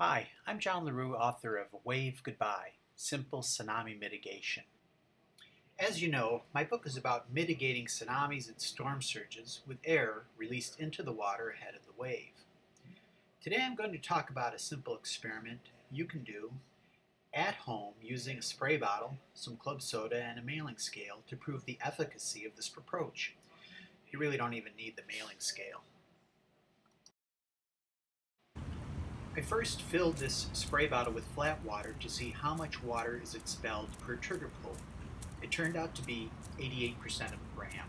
Hi, I'm John LeRoux, author of Wave Goodbye Simple Tsunami Mitigation. As you know, my book is about mitigating tsunamis and storm surges with air released into the water ahead of the wave. Today I'm going to talk about a simple experiment you can do at home using a spray bottle, some club soda, and a mailing scale to prove the efficacy of this approach. You really don't even need the mailing scale. I first filled this spray bottle with flat water to see how much water is expelled per trigger pull. It turned out to be 88% of a gram.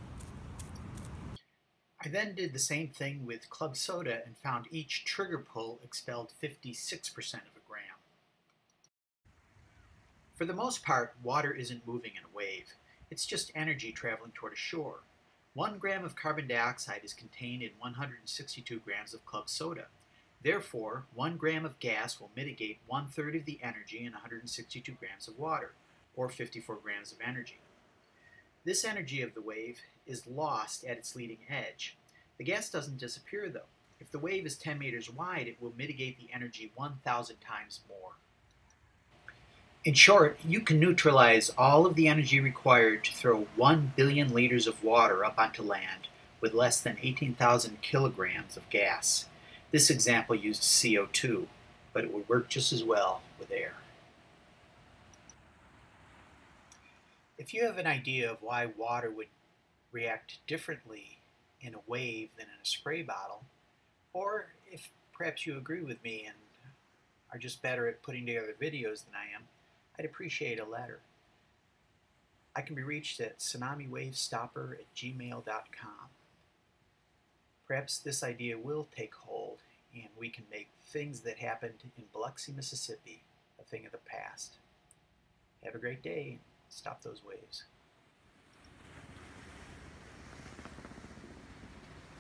I then did the same thing with club soda and found each trigger pull expelled 56% of a gram. For the most part, water isn't moving in a wave. It's just energy traveling toward a shore. One gram of carbon dioxide is contained in 162 grams of club soda. Therefore, one gram of gas will mitigate one third of the energy in 162 grams of water, or 54 grams of energy. This energy of the wave is lost at its leading edge. The gas doesn't disappear though. If the wave is 10 meters wide, it will mitigate the energy 1,000 times more. In short, you can neutralize all of the energy required to throw 1 billion liters of water up onto land with less than 18,000 kilograms of gas. This example used CO2, but it would work just as well with air. If you have an idea of why water would react differently in a wave than in a spray bottle, or if perhaps you agree with me and are just better at putting together videos than I am, I'd appreciate a letter. I can be reached at tsunamiwavestopper at gmail.com. Perhaps this idea will take hold and we can make things that happened in Biloxi, Mississippi a thing of the past. Have a great day. Stop those waves.